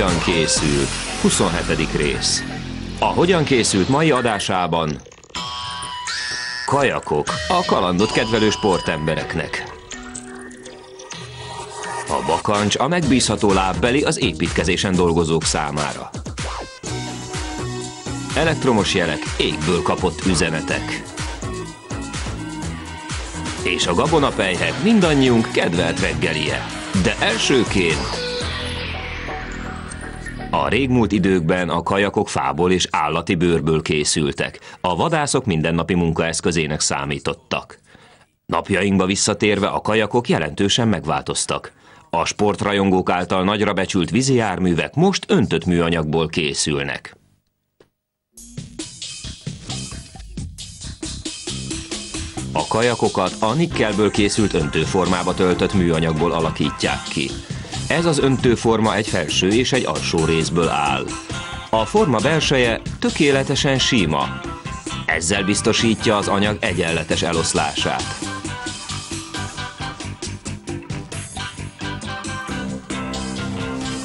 Hogyan készül? 27. rész. A Hogyan készült mai adásában Kajakok, a kalandot kedvelő sportembereknek. A bakancs a megbízható lábbeli az építkezésen dolgozók számára. Elektromos jelek, égből kapott üzenetek. És a gabonapelyhek mindannyiunk kedvelt reggelie. De elsőként a régmúlt időkben a kajakok fából és állati bőrből készültek. A vadászok mindennapi munkaeszközének számítottak. Napjainkba visszatérve a kajakok jelentősen megváltoztak. A sportrajongók által nagyra becsült vízi járművek most öntött műanyagból készülnek. A kajakokat a nikkelből készült öntőformába töltött műanyagból alakítják ki. Ez az öntőforma egy felső és egy alsó részből áll. A forma belseje tökéletesen síma. Ezzel biztosítja az anyag egyenletes eloszlását.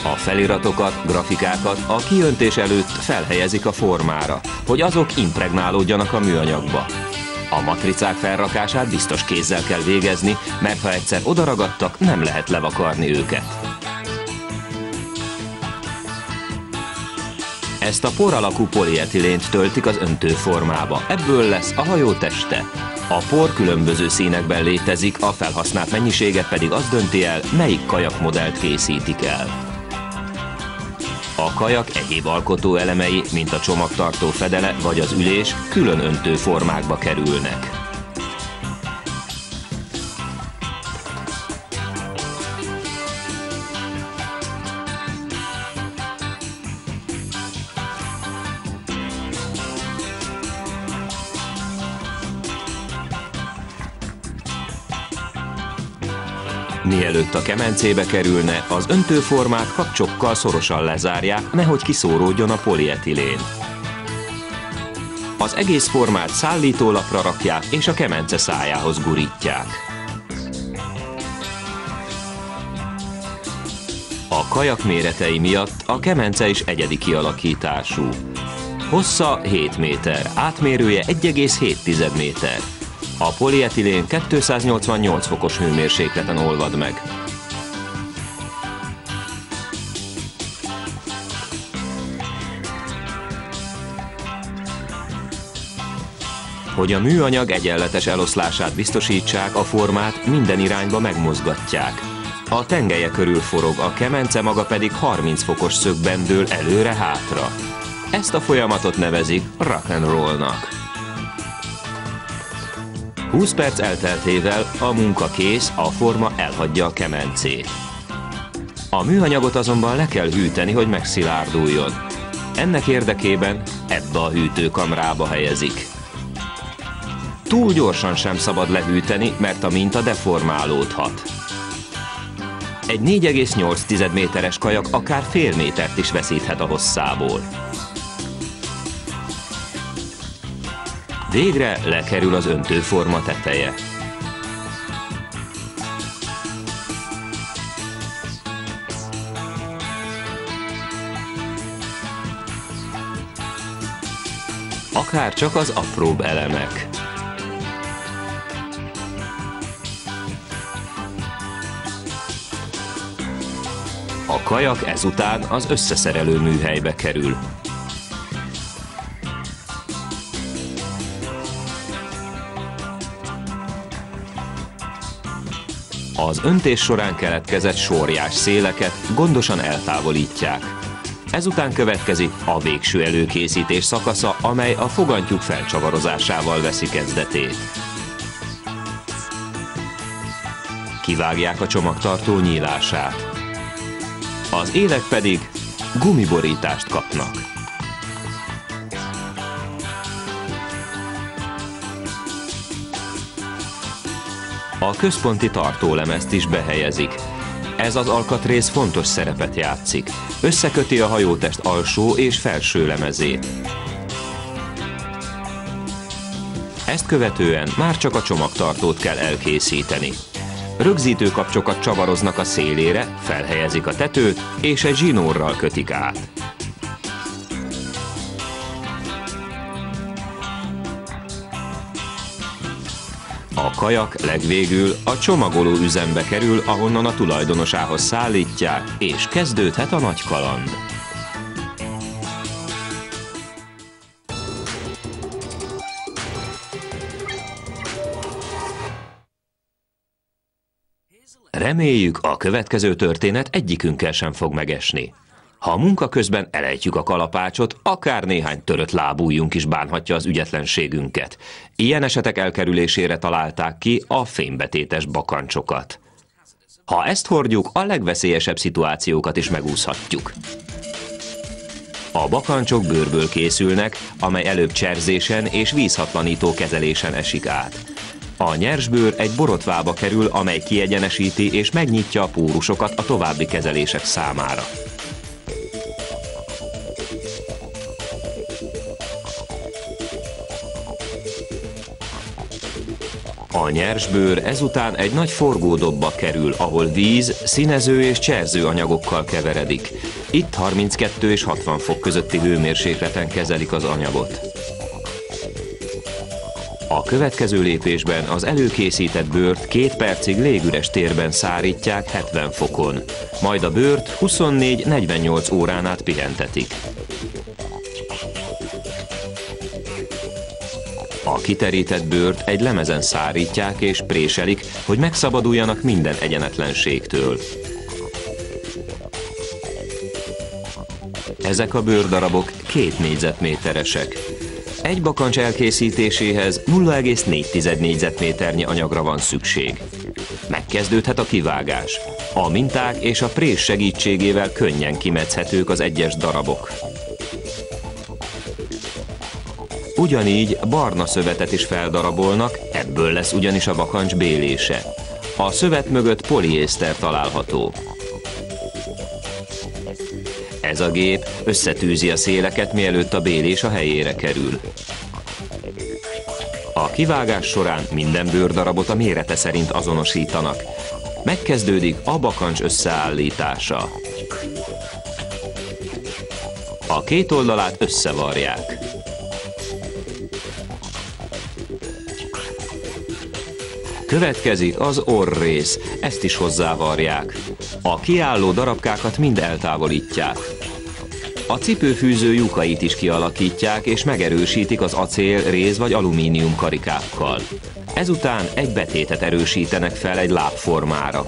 A feliratokat, grafikákat a kiöntés előtt felhelyezik a formára, hogy azok impregnálódjanak a műanyagba. A matricák felrakását biztos kézzel kell végezni, mert ha egyszer odaragadtak, nem lehet levakarni őket. Ezt a por alakú polietilént töltik az öntőformába. Ebből lesz a hajó teste. A por különböző színekben létezik, a felhasznált mennyiséget pedig az dönti el, melyik kajakmodellt készítik el. A kajak egyéb alkotó elemei, mint a csomagtartó fedele vagy az ülés, külön öntő formákba kerülnek. Mielőtt a kemencébe kerülne, az öntőformát kapcsokkal szorosan lezárják, nehogy kiszóródjon a polietilén. Az egész formát szállítólapra rakják és a kemence szájához gurítják. A kajak méretei miatt a kemence is egyedi kialakítású. Hossza 7 méter, átmérője 1,7 méter. A polietilén 288 fokos hőmérsékleten olvad meg. Hogy a műanyag egyenletes eloszlását biztosítsák, a formát minden irányba megmozgatják. A tengelye körül forog, a kemence maga pedig 30 fokos szögben dől előre-hátra. Ezt a folyamatot nevezik rock and rollnak. 20 perc elteltével a munka kész, a forma elhagyja a kemencét. A műanyagot azonban le kell hűteni, hogy megszilárduljon. Ennek érdekében ebbe a hűtőkamrába helyezik. Túl gyorsan sem szabad lehűteni, mert a minta deformálódhat. Egy 4,8 méteres kajak akár fél métert is veszíthet a hosszából. Végre lekerül az öntőforma teteje. Akár csak az apróbb elemek. Kajak ezután az összeszerelő műhelybe kerül. Az öntés során keletkezett sorjás széleket gondosan eltávolítják. Ezután következik a végső előkészítés szakasza, amely a fogantyúk felcsavarozásával veszi kezdetét. Kivágják a csomagtartó nyílását. Az élek pedig gumiborítást kapnak. a központi tartólemezt is behelyezik. Ez az alkatrész fontos szerepet játszik. Összeköti a hajótest alsó és felső lemezét. Ezt követően már csak a csomagtartót kell elkészíteni. Rögzítő kapcsokat csavaroznak a szélére, felhelyezik a tetőt, és egy zsinórral kötik át. A kajak legvégül a csomagoló üzembe kerül, ahonnan a tulajdonosához szállítják, és kezdődhet a nagy kaland. Reméljük, a következő történet egyikünkkel sem fog megesni. Ha a munka közben elejtjük a kalapácsot, akár néhány törött lábújunk is bánhatja az ügyetlenségünket. Ilyen esetek elkerülésére találták ki a fénybetétes bakancsokat. Ha ezt hordjuk, a legveszélyesebb szituációkat is megúszhatjuk. A bakancsok bőrből készülnek, amely előbb cserzésen és vízhatlanító kezelésen esik át. A nyersbőr egy borotvába kerül, amely kiegyenesíti és megnyitja a pórusokat a további kezelések számára. A nyersbőr ezután egy nagy forgódobba kerül, ahol víz, színező és cserző anyagokkal keveredik. Itt 32 és 60 fok közötti hőmérsékleten kezelik az anyagot. Következő lépésben az előkészített bőrt két percig légüres térben szárítják 70 fokon, majd a bőrt 24-48 órán át pihentetik. A kiterített bőrt egy lemezen szárítják és préselik, hogy megszabaduljanak minden egyenetlenségtől. Ezek a bőrdarabok két négyzetméteresek. Egy bakancs elkészítéséhez 0,4 négyzetméternyi anyagra van szükség. Megkezdődhet a kivágás. A minták és a prés segítségével könnyen kimetszhetők az egyes darabok. Ugyanígy barna szövetet is feldarabolnak, ebből lesz ugyanis a bakancs bélése. A szövet mögött poliészter található. Ez a gép összetűzi a széleket, mielőtt a bélés a helyére kerül. A kivágás során minden bőrdarabot a mérete szerint azonosítanak. Megkezdődik a bakancs összeállítása. A két oldalát összevarják. Következik az orrész, ezt is hozzávarják. A kiálló darabkákat mind eltávolítják. A cipőfűző lyukait is kialakítják és megerősítik az acél, réz vagy alumínium karikákkal. Ezután egy betétet erősítenek fel egy lábformára.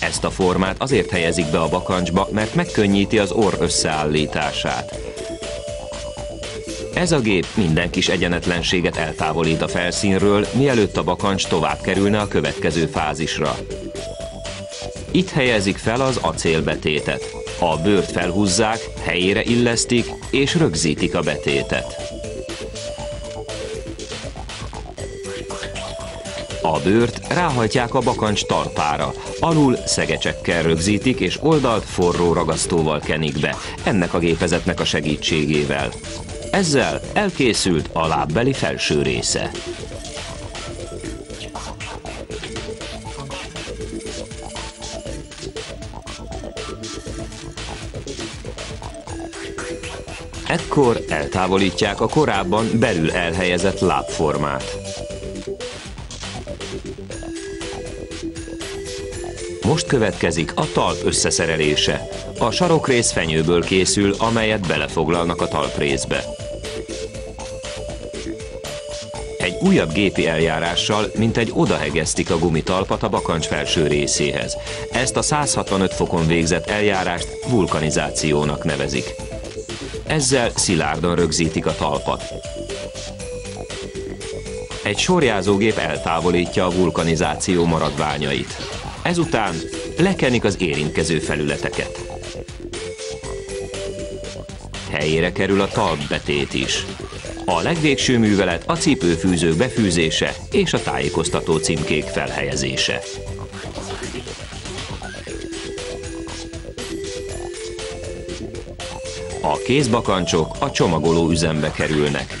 Ezt a formát azért helyezik be a bakancsba, mert megkönnyíti az orr összeállítását. Ez a gép minden kis egyenetlenséget eltávolít a felszínről, mielőtt a bakancs tovább kerülne a következő fázisra. Itt helyezik fel az acélbetétet. A bőrt felhúzzák, helyére illesztik és rögzítik a betétet. A bőrt ráhajtják a bakancs talpára, alul szegecsekkel rögzítik és oldalt forró ragasztóval kenik be, ennek a gépezetnek a segítségével. Ezzel elkészült a lábbeli felső része. Ekkor eltávolítják a korábban belül elhelyezett lábformát. Most következik a talp összeszerelése. A sarokrész fenyőből készül, amelyet belefoglalnak a talprészbe. Egy újabb gépi eljárással, mint egy odahegeztik a gumitalpat a bakancs felső részéhez. Ezt a 165 fokon végzett eljárást vulkanizációnak nevezik. Ezzel szilárdan rögzítik a talpat. Egy sorjázógép eltávolítja a vulkanizáció maradványait. Ezután lekenik az érintkező felületeket. Helyére kerül a talpbetét is. A legvégső művelet a cipőfűzők befűzése és a tájékoztató címkék felhelyezése. Kézbakancsok a csomagoló üzembe kerülnek.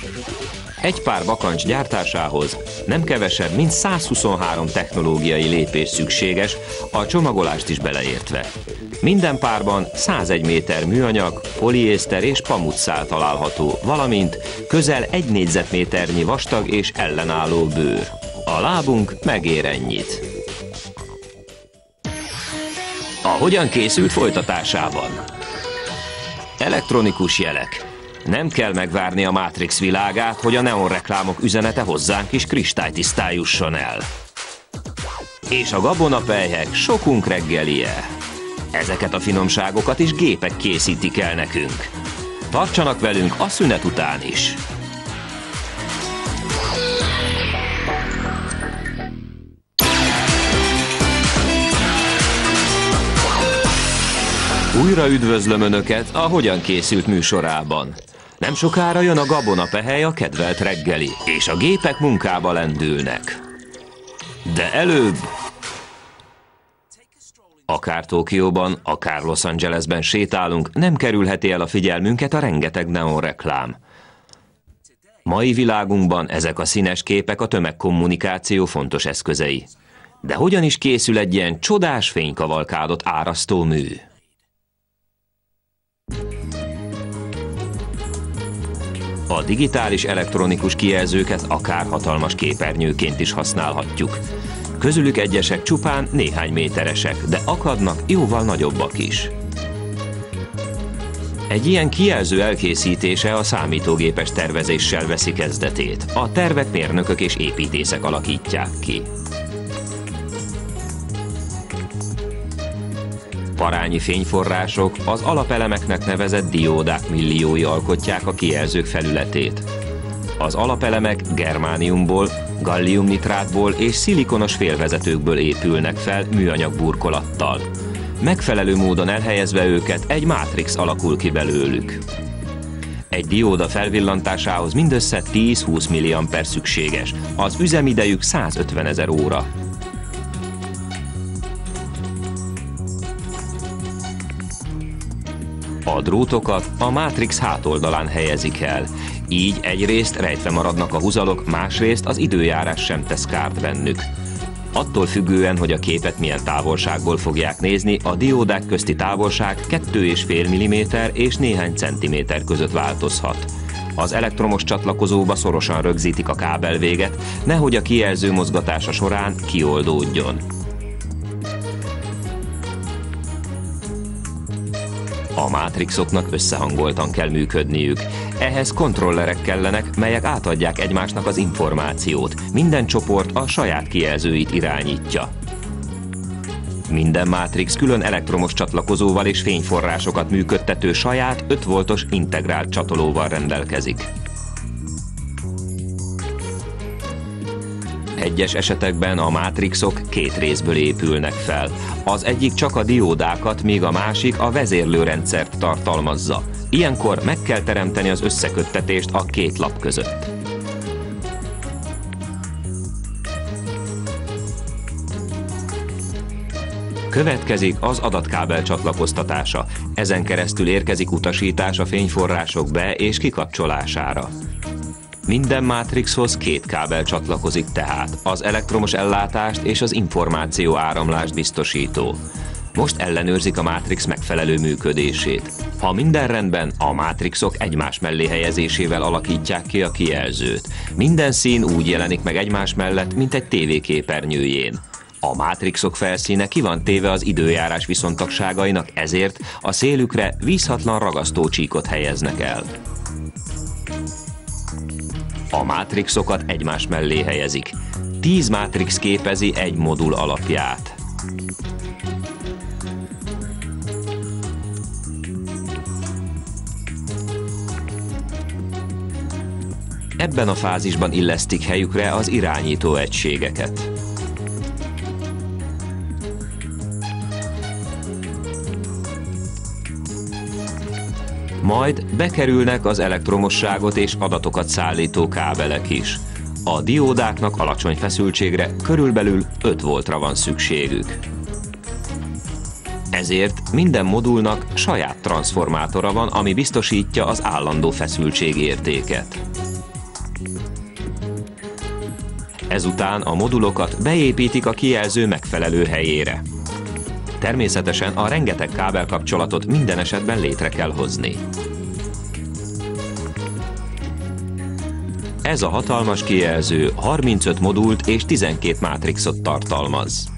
Egy pár bakancs gyártásához nem kevesebb, mint 123 technológiai lépés szükséges, a csomagolást is beleértve. Minden párban 101 méter műanyag, poliészter és pamutszál található, valamint közel egy négyzetméternyi vastag és ellenálló bőr. A lábunk megér ennyit. A hogyan készült folytatásában. Elektronikus jelek. Nem kell megvárni a Matrix világát, hogy a neon reklámok üzenete hozzánk is kristálytisztán jusson el. És a gabonapelyhek sokunk reggelie. Ezeket a finomságokat is gépek készítik el nekünk. Tartsanak velünk a szünet után is. Újra üdvözlöm Önöket a Hogyan készült műsorában. Nem sokára jön a Gabona Pehely a kedvelt reggeli, és a gépek munkába lendülnek. De előbb... Akár Tokióban, akár Los Angelesben sétálunk, nem kerülheti el a figyelmünket a rengeteg neon reklám. Mai világunkban ezek a színes képek a tömegkommunikáció fontos eszközei. De hogyan is készül egy ilyen csodás fénykavalkádot árasztó mű? A digitális elektronikus kijelzőket akár hatalmas képernyőként is használhatjuk. Közülük egyesek csupán néhány méteresek, de akadnak jóval nagyobbak is. Egy ilyen kijelző elkészítése a számítógépes tervezéssel veszi kezdetét. A tervet mérnökök és építészek alakítják ki. Parányi fényforrások, az alapelemeknek nevezett diódák milliói alkotják a kijelzők felületét. Az alapelemek germániumból, galliumnitrátból és szilikonos félvezetőkből épülnek fel műanyag burkolattal. Megfelelő módon elhelyezve őket egy mátrix alakul ki belőlük. Egy dióda felvillantásához mindössze 10-20 mA szükséges, az üzemidejük 150 ezer óra. Drótokat a mátrix hátoldalán helyezik el. Így egyrészt rejtve maradnak a húzalok, másrészt az időjárás sem tesz kárt bennük. Attól függően, hogy a képet milyen távolságból fogják nézni, a diódák közti távolság 2,5 mm és néhány centiméter között változhat. Az elektromos csatlakozóba szorosan rögzítik a kábelvéget, nehogy a kijelző mozgatása során kioldódjon. A mátrixoknak összehangoltan kell működniük. Ehhez kontrollerek kellenek, melyek átadják egymásnak az információt. Minden csoport a saját kijelzőit irányítja. Minden mátrix külön elektromos csatlakozóval és fényforrásokat működtető saját 5 voltos integrált csatolóval rendelkezik. Egyes esetekben a mátrixok két részből épülnek fel. Az egyik csak a diódákat, míg a másik a vezérlőrendszert tartalmazza. Ilyenkor meg kell teremteni az összeköttetést a két lap között. Következik az adatkábel csatlakoztatása. Ezen keresztül érkezik utasítás a fényforrások be- és kikapcsolására. Minden mátrixhoz két kábel csatlakozik tehát, az elektromos ellátást és az információ áramlást biztosító. Most ellenőrzik a mátrix megfelelő működését. Ha minden rendben, a mátrixok egymás mellé helyezésével alakítják ki a kijelzőt. Minden szín úgy jelenik meg egymás mellett, mint egy tévéképernyőjén. A mátrixok felszíne ki van téve az időjárás viszontagságainak, ezért a szélükre vízhatlan ragasztócsíkot helyeznek el. A mátrixokat egymás mellé helyezik. Tíz mátrix képezi egy modul alapját. Ebben a fázisban illesztik helyükre az irányító egységeket. Majd bekerülnek az elektromosságot és adatokat szállító kábelek is. A diódáknak alacsony feszültségre körülbelül 5 voltra van szükségük. Ezért minden modulnak saját transformátora van, ami biztosítja az állandó feszültségértéket. Ezután a modulokat beépítik a kijelző megfelelő helyére. Természetesen a rengeteg kábelkapcsolatot minden esetben létre kell hozni. Ez a hatalmas kijelző 35 modult és 12 mátrixot tartalmaz.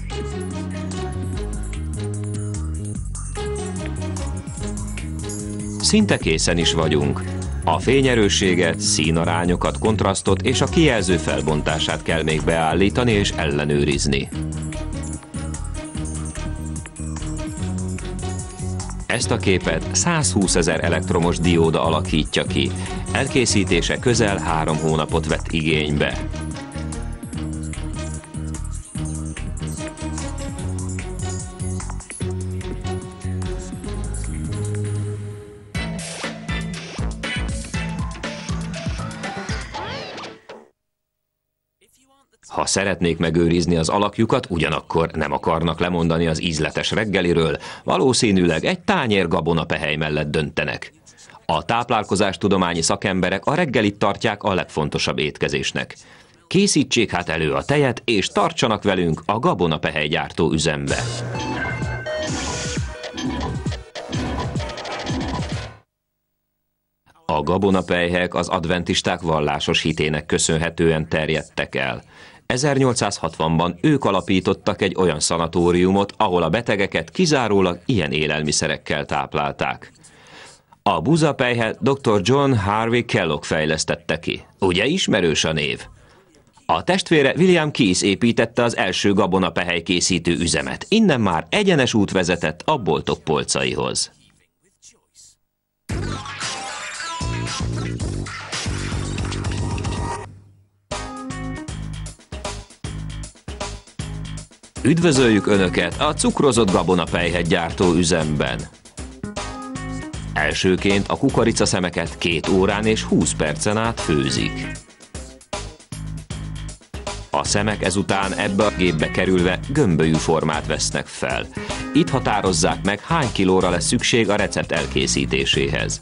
Szinte készen is vagyunk. A fényerősséget, színarányokat, kontrasztot és a kijelző felbontását kell még beállítani és ellenőrizni. Ezt a képet 120 ezer elektromos dióda alakítja ki. Elkészítése közel három hónapot vett igénybe. Szeretnék megőrizni az alakjukat, ugyanakkor nem akarnak lemondani az ízletes reggeliről, valószínűleg egy tányér gabonapehely mellett döntenek. A táplálkozástudományi szakemberek a reggelit tartják a legfontosabb étkezésnek. Készítsék hát elő a tejet, és tartsanak velünk a gabonapehely gyártó üzembe. A gabonapelyhek az adventisták vallásos hitének köszönhetően terjedtek el. 1860-ban ők alapítottak egy olyan szanatóriumot, ahol a betegeket kizárólag ilyen élelmiszerekkel táplálták. A buzapelyhet dr. John Harvey Kellogg fejlesztette ki. Ugye ismerős a név? A testvére William Keys építette az első gabonapehely készítő üzemet. Innen már egyenes út vezetett a boltok polcaihoz. Üdvözöljük Önöket a cukrozott gabonapejhet gyártó üzemben. Elsőként a kukorica szemeket két órán és 20 percen át főzik. A szemek ezután ebbe a gépbe kerülve gömbölyű formát vesznek fel. Itt határozzák meg, hány kilóra lesz szükség a recept elkészítéséhez.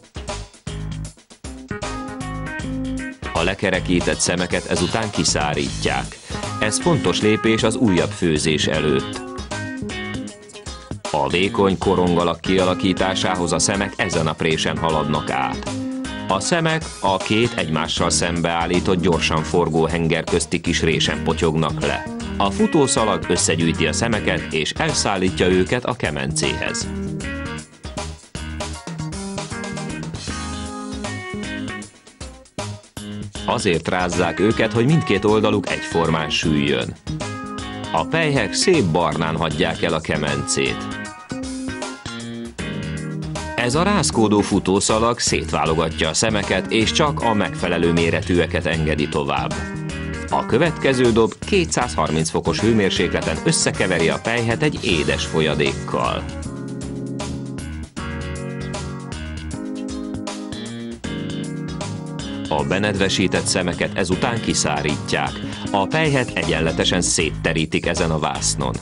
A lekerekített szemeket ezután kiszárítják. Ez fontos lépés az újabb főzés előtt. A vékony korongalak kialakításához a szemek ezen a présen haladnak át. A szemek a két egymással szembeállított gyorsan forgó henger közti kis résen potyognak le. A futószalag összegyűjti a szemeket és elszállítja őket a kemencéhez. Azért rázzák őket, hogy mindkét oldaluk egyformán süljön. A pejhek szép barnán hagyják el a kemencét. Ez a rázkódó futószalag szétválogatja a szemeket, és csak a megfelelő méretűeket engedi tovább. A következő dob 230 fokos hőmérsékleten összekeveri a pejhet egy édes folyadékkal. A benedvesített szemeket ezután kiszárítják. A pejhet egyenletesen szétterítik ezen a vásznon.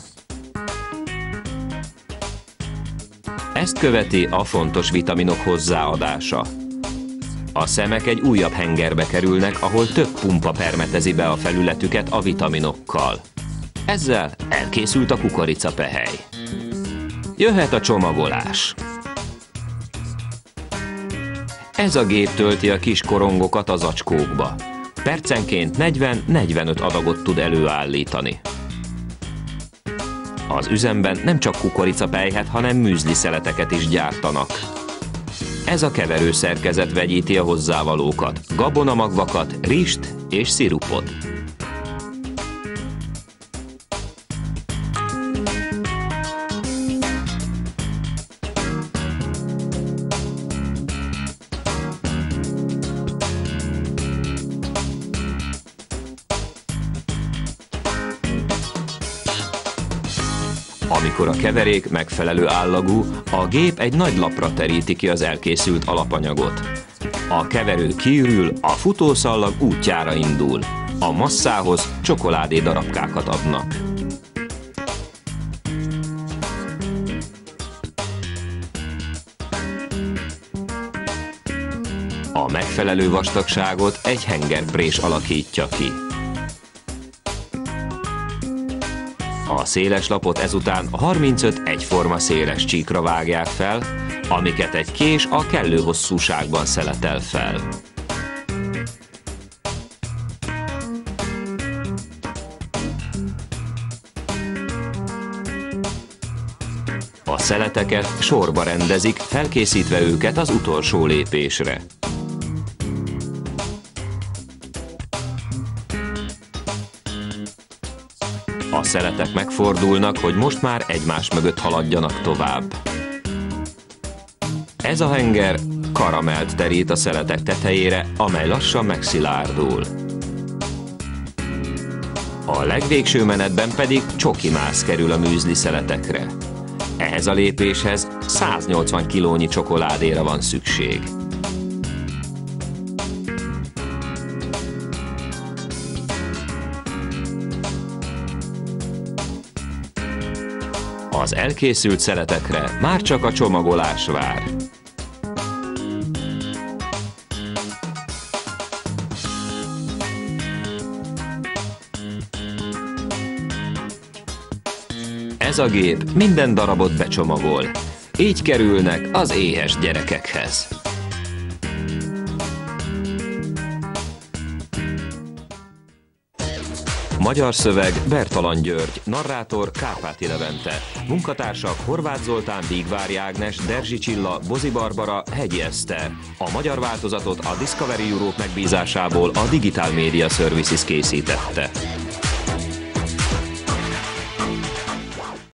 Ezt követi a fontos vitaminok hozzáadása. A szemek egy újabb hengerbe kerülnek, ahol több pumpa permetezi be a felületüket a vitaminokkal. Ezzel elkészült a kukoricapehely. Jöhet a csomagolás. Ez a gép tölti a kis korongokat az acskókba. Percenként 40-45 adagot tud előállítani. Az üzemben nem csak kukoricapejhet, hanem műzli szeleteket is gyártanak. Ez a keverő szerkezet vegyíti a hozzávalókat, gabonamagvakat, rist és szirupot. Keverék megfelelő állagú, a gép egy nagy lapra teríti ki az elkészült alapanyagot. A keverő kiürül, a futószallag útjára indul. A masszához csokoládé darabkákat adnak. A megfelelő vastagságot egy hengerprés alakítja ki. A széles lapot ezután 35 egyforma széles csíkra vágják fel, amiket egy kés a kellő hosszúságban szeletel fel. A szeleteket sorba rendezik, felkészítve őket az utolsó lépésre. A szeletek megfordulnak, hogy most már egymás mögött haladjanak tovább. Ez a henger karamelt terít a szeletek tetejére, amely lassan megszilárdul. A legvégső menetben pedig csoki mász kerül a műzli szeletekre. Ehhez a lépéshez 180 kilónyi csokoládéra van szükség. Az elkészült szeletekre már csak a csomagolás vár. Ez a gép minden darabot becsomagol. Így kerülnek az éhes gyerekekhez. Magyar szöveg Bertalan György, narrátor Kárpáti Levente, munkatársak Horváth Zoltán, Vígvári Ágnes, Derzsi Csilla, Bozi Barbara, Hegyi Eszter. A magyar változatot a Discovery Europe megbízásából a Digital Media Services készítette.